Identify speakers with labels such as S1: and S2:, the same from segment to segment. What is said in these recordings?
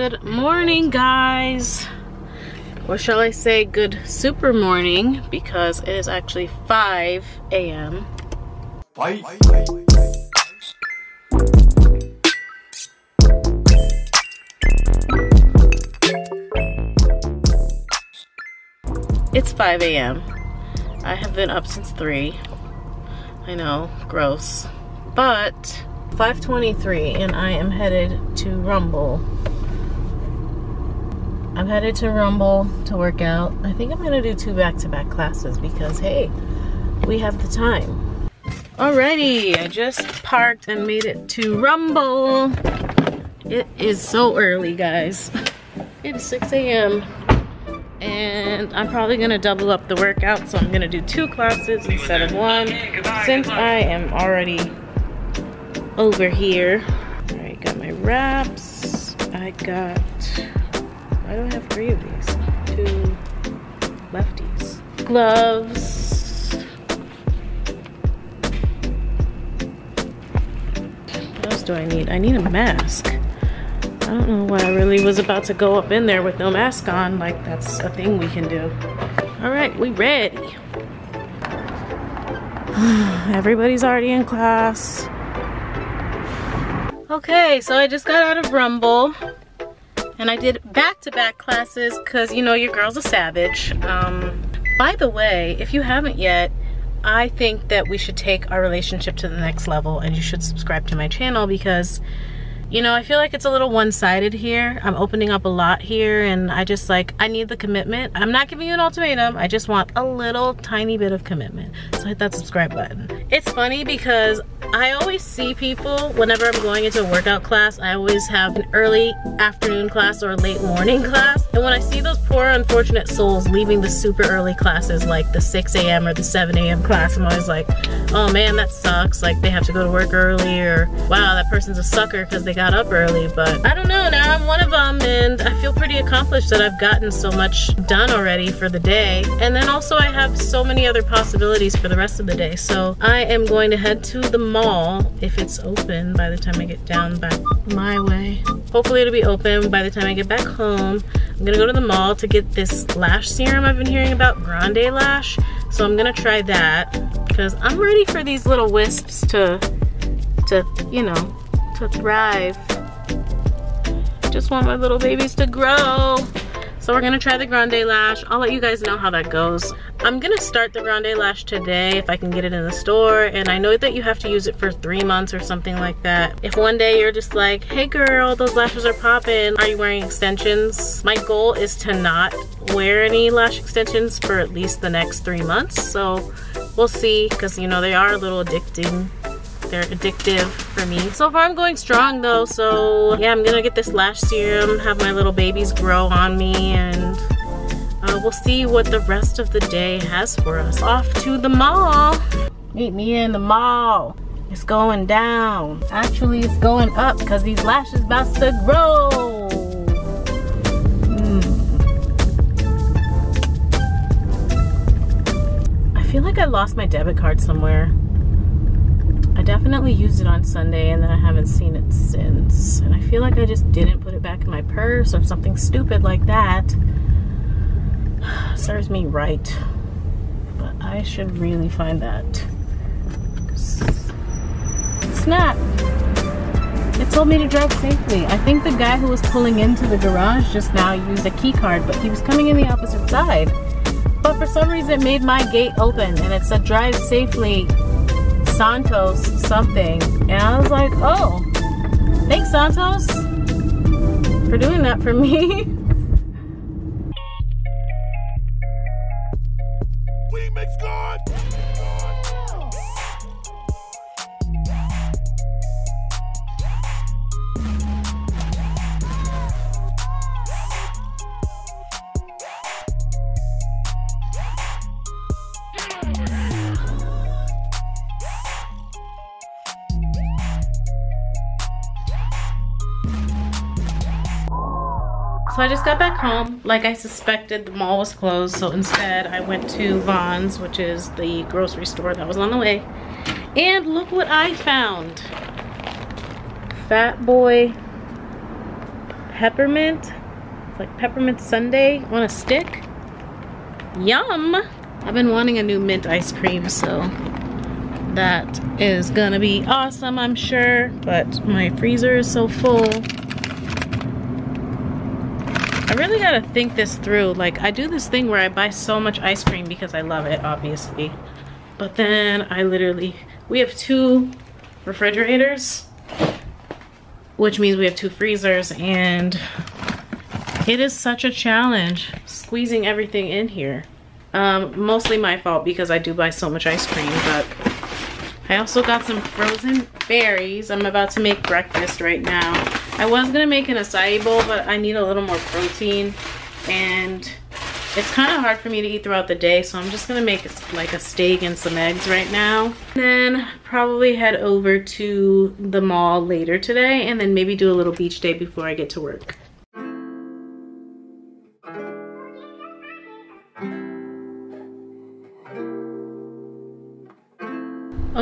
S1: Good morning, guys. Or shall I say good super morning because it is actually 5 a.m. It's 5 a.m. I have been up since 3. I know, gross. But 5.23 and I am headed to Rumble. I'm headed to Rumble to work out. I think I'm gonna do two back-to-back -back classes because hey, we have the time. Alrighty, I just parked and made it to Rumble. It is so early, guys. It is 6 a.m and I'm probably gonna double up the workout so I'm gonna do two classes instead of one since I am already over here all right got my wraps I got why do I have three of these two lefties gloves what else do I need I need a mask I don't know why I really was about to go up in there with no mask on. Like, that's a thing we can do. All right, we ready. Everybody's already in class. Okay, so I just got out of Rumble. And I did back-to-back -back classes because, you know, your girl's a savage. Um, by the way, if you haven't yet, I think that we should take our relationship to the next level and you should subscribe to my channel because you know, I feel like it's a little one-sided here. I'm opening up a lot here and I just like, I need the commitment. I'm not giving you an ultimatum. I just want a little tiny bit of commitment. So hit that subscribe button. It's funny because I always see people whenever I'm going into a workout class, I always have an early afternoon class or a late morning class. And when I see those poor unfortunate souls leaving the super early classes like the 6 a.m. or the 7 a.m. class, I'm always like, oh man, that sucks. Like they have to go to work early or wow, that person's a sucker because they got up early. But I don't know, now I'm one of them and I feel pretty accomplished that I've gotten so much done already for the day. And then also I have so many other possibilities for the rest of the day. So I am going to head to the mall if it's open by the time I get down back my way. Hopefully it'll be open by the time I get back home. I'm gonna go to the mall to get this lash serum I've been hearing about, Grande Lash. So I'm gonna try that because I'm ready for these little wisps to, to, you know, to thrive. Just want my little babies to grow. So we're gonna try the Grande Lash. I'll let you guys know how that goes. I'm gonna start the Grande Lash today if I can get it in the store. And I know that you have to use it for three months or something like that. If one day you're just like, hey girl, those lashes are popping. Are you wearing extensions? My goal is to not wear any lash extensions for at least the next three months. So we'll see, because you know, they are a little addicting they're addictive for me. So far I'm going strong though, so yeah, I'm gonna get this lash serum, have my little babies grow on me, and uh, we'll see what the rest of the day has for us. Off to the mall. Meet me in the mall. It's going down. Actually, it's going up because these lashes about to grow. Mm. I feel like I lost my debit card somewhere. Definitely used it on Sunday and then I haven't seen it since. And I feel like I just didn't put it back in my purse or something stupid like that. Serves me right. But I should really find that. Snap! It told me to drive safely. I think the guy who was pulling into the garage just now used a key card, but he was coming in the opposite side. But for some reason it made my gate open and it said drive safely Santos something. And I was like, oh, thanks Santos for doing that for me. So I just got back home. Like I suspected, the mall was closed. So instead, I went to Vons, which is the grocery store that was on the way. And look what I found. Fat Boy peppermint. It's like peppermint sundae on a stick. Yum! I've been wanting a new mint ice cream, so that is gonna be awesome, I'm sure. But my freezer is so full. Really gotta think this through. Like, I do this thing where I buy so much ice cream because I love it, obviously. But then I literally, we have two refrigerators, which means we have two freezers, and it is such a challenge squeezing everything in here. Um, mostly my fault because I do buy so much ice cream, but I also got some frozen berries. I'm about to make breakfast right now. I was gonna make an acai bowl, but I need a little more protein and it's kind of hard for me to eat throughout the day, so I'm just gonna make like a steak and some eggs right now. And Then probably head over to the mall later today and then maybe do a little beach day before I get to work.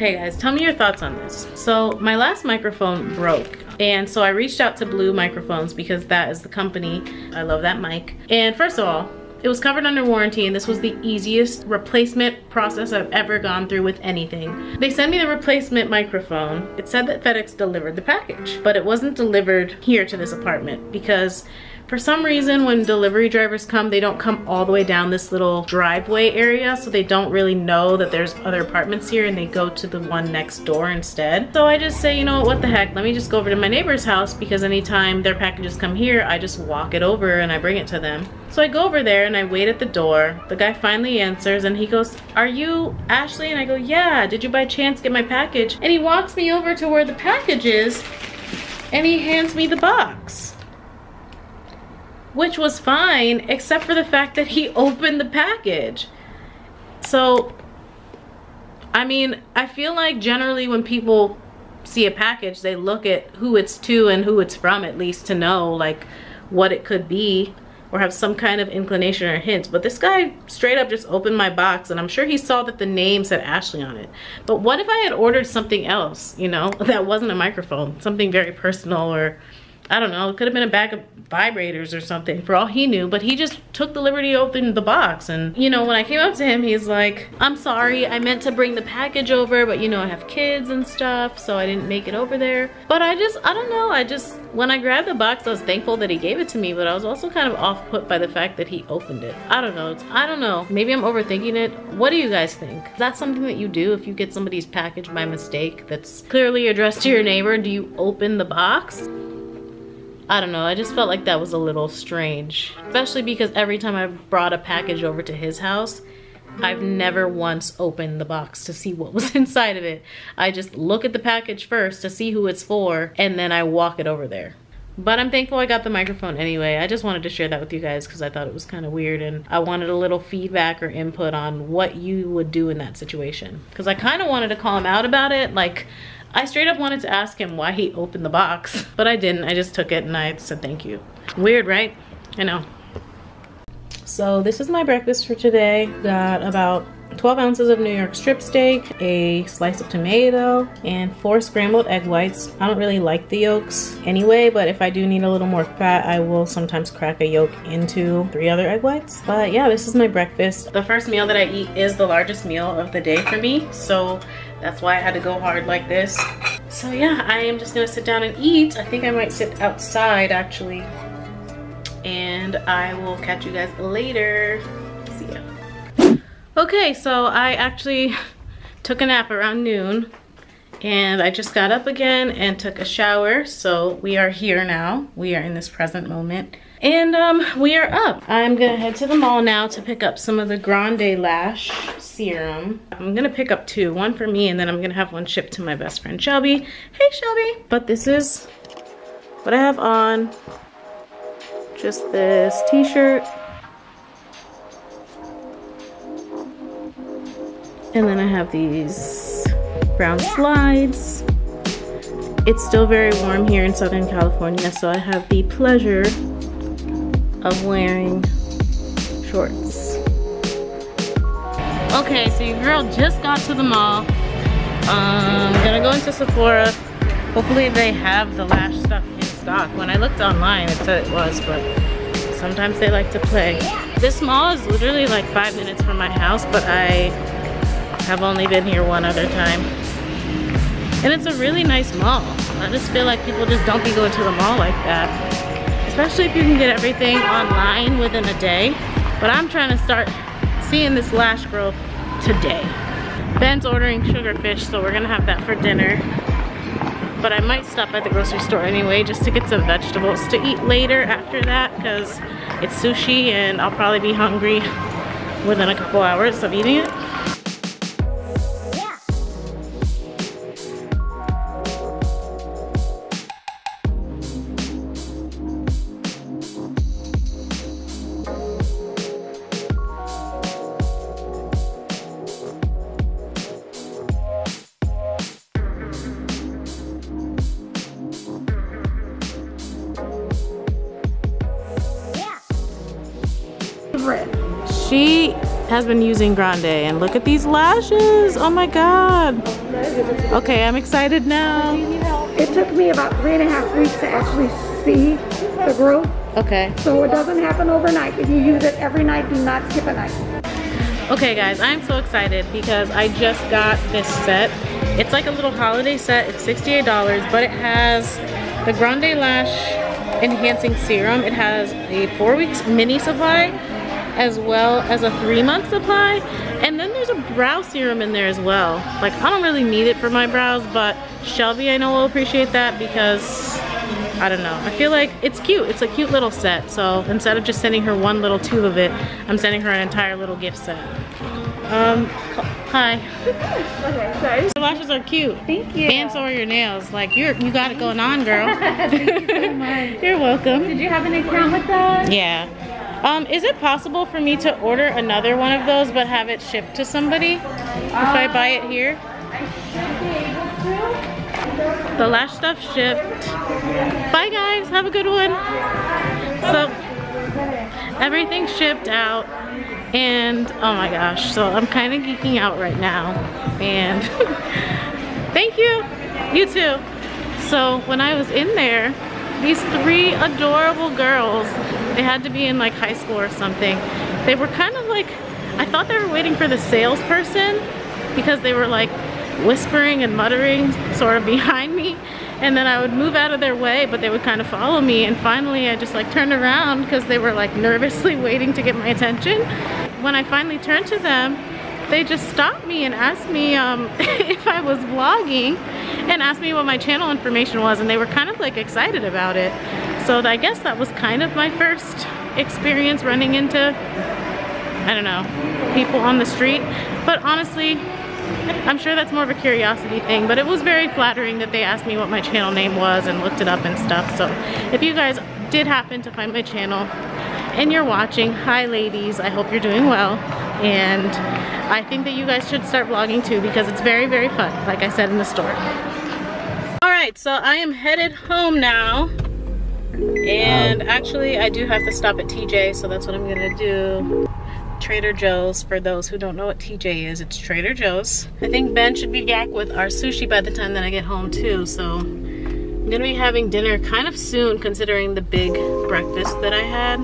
S1: Okay guys, tell me your thoughts on this. So my last microphone broke and so I reached out to Blue Microphones because that is the company. I love that mic. And first of all, it was covered under warranty and this was the easiest replacement process I've ever gone through with anything. They sent me the replacement microphone. It said that FedEx delivered the package, but it wasn't delivered here to this apartment because for some reason, when delivery drivers come, they don't come all the way down this little driveway area, so they don't really know that there's other apartments here and they go to the one next door instead. So I just say, you know, what the heck, let me just go over to my neighbor's house because anytime their packages come here, I just walk it over and I bring it to them. So I go over there and I wait at the door. The guy finally answers and he goes, are you Ashley? And I go, yeah, did you by chance get my package? And he walks me over to where the package is and he hands me the box which was fine except for the fact that he opened the package. So, I mean, I feel like generally when people see a package, they look at who it's to and who it's from at least to know like what it could be or have some kind of inclination or hint. But this guy straight up just opened my box and I'm sure he saw that the name said Ashley on it. But what if I had ordered something else, you know, that wasn't a microphone, something very personal or I don't know, it could have been a bag of vibrators or something for all he knew, but he just took the liberty to open the box. And, you know, when I came up to him, he's like, I'm sorry, I meant to bring the package over, but you know, I have kids and stuff, so I didn't make it over there. But I just, I don't know, I just, when I grabbed the box, I was thankful that he gave it to me, but I was also kind of off put by the fact that he opened it. I don't know, I don't know. Maybe I'm overthinking it. What do you guys think? Is that something that you do if you get somebody's package by mistake that's clearly addressed to your neighbor? Do you open the box? I don't know, I just felt like that was a little strange. Especially because every time I've brought a package over to his house, I've never once opened the box to see what was inside of it. I just look at the package first to see who it's for, and then I walk it over there. But I'm thankful I got the microphone anyway. I just wanted to share that with you guys because I thought it was kind of weird and I wanted a little feedback or input on what you would do in that situation. Because I kind of wanted to call him out about it. Like, I straight up wanted to ask him why he opened the box, but I didn't. I just took it and I said thank you. Weird, right? I know. So this is my breakfast for today. Got about 12 ounces of New York strip steak, a slice of tomato, and four scrambled egg whites. I don't really like the yolks anyway, but if I do need a little more fat, I will sometimes crack a yolk into three other egg whites. But yeah, this is my breakfast. The first meal that I eat is the largest meal of the day for me, so that's why I had to go hard like this. So yeah, I am just gonna sit down and eat. I think I might sit outside actually. And I will catch you guys later. See ya. Okay, so I actually took a nap around noon and I just got up again and took a shower. So we are here now. We are in this present moment. And um, we are up. I'm gonna head to the mall now to pick up some of the Grande Lash serum. I'm gonna pick up two, one for me and then I'm gonna have one shipped to my best friend Shelby. Hey Shelby! But this is what I have on. Just this t-shirt. And then I have these brown slides. It's still very warm here in Southern California, so I have the pleasure of wearing shorts. Okay, so your girl just got to the mall. Um, gonna go into Sephora. Hopefully they have the lash stuff in stock. When I looked online, it said it was, but sometimes they like to play. This mall is literally like five minutes from my house, but I have only been here one other time. And it's a really nice mall. I just feel like people just don't be going to the mall like that. Especially if you can get everything online within a day. But I'm trying to start seeing this lash growth today. Ben's ordering sugarfish, so we're gonna have that for dinner. But I might stop at the grocery store anyway just to get some vegetables to eat later after that because it's sushi and I'll probably be hungry within a couple hours of eating it. She has been using Grande and look at these lashes. Oh my God. Okay, I'm excited now.
S2: It took me about three and a half weeks to actually see the growth.
S1: Okay.
S2: So it doesn't happen overnight. If you use it every night, do not skip a night.
S1: Okay guys, I'm so excited because I just got this set. It's like a little holiday set. It's $68, but it has the Grande Lash Enhancing Serum. It has a four weeks mini supply as well as a three month supply. And then there's a brow serum in there as well. Like I don't really need it for my brows, but Shelby I know will appreciate that because I don't know. I feel like it's cute. It's a cute little set. So instead of just sending her one little tube of it, I'm sending her an entire little gift set. Um, hi.
S2: Okay, sorry.
S1: Your lashes are cute.
S2: Thank you.
S1: And so are your nails. Like you're, you got it going on, girl.
S2: Thank you so much.
S1: you're welcome.
S2: Did you have an account with us?
S1: Yeah. Um, is it possible for me to order another one of those but have it shipped to somebody if I buy it here? The lash stuff shipped. Bye guys, have a good one. So everything shipped out and oh my gosh, so I'm kind of geeking out right now and thank you, you too. So when I was in there, these three adorable girls they had to be in like high school or something. They were kind of like, I thought they were waiting for the salesperson because they were like whispering and muttering sort of behind me and then I would move out of their way but they would kind of follow me and finally I just like turned around because they were like nervously waiting to get my attention. When I finally turned to them they just stopped me and asked me um, if I was vlogging and asked me what my channel information was and they were kind of like excited about it. So I guess that was kind of my first experience running into, I don't know, people on the street. But honestly, I'm sure that's more of a curiosity thing, but it was very flattering that they asked me what my channel name was and looked it up and stuff. So if you guys did happen to find my channel and you're watching, hi ladies, I hope you're doing well. And I think that you guys should start vlogging too because it's very, very fun, like I said in the story. All right, so I am headed home now. And um, actually, I do have to stop at TJ, so that's what I'm gonna do. Trader Joe's, for those who don't know what TJ is, it's Trader Joe's. I think Ben should be back with our sushi by the time that I get home too, so I'm gonna be having dinner kind of soon considering the big breakfast that I had.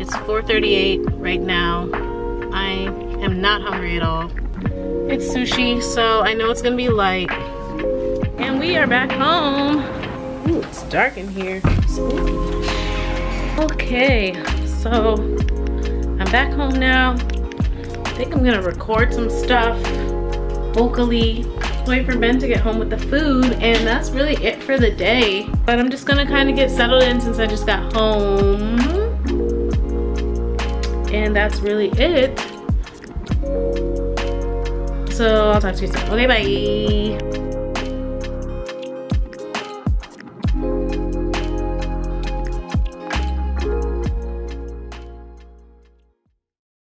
S1: It's 4.38 right now. I am not hungry at all. It's sushi, so I know it's gonna be light. And we are back home. Ooh, it's dark in here. Okay, so I'm back home now. I think I'm gonna record some stuff vocally. Wait for Ben to get home with the food and that's really it for the day. But I'm just gonna kind of get settled in since I just got home. And that's really it. So I'll talk to you soon. Okay, bye.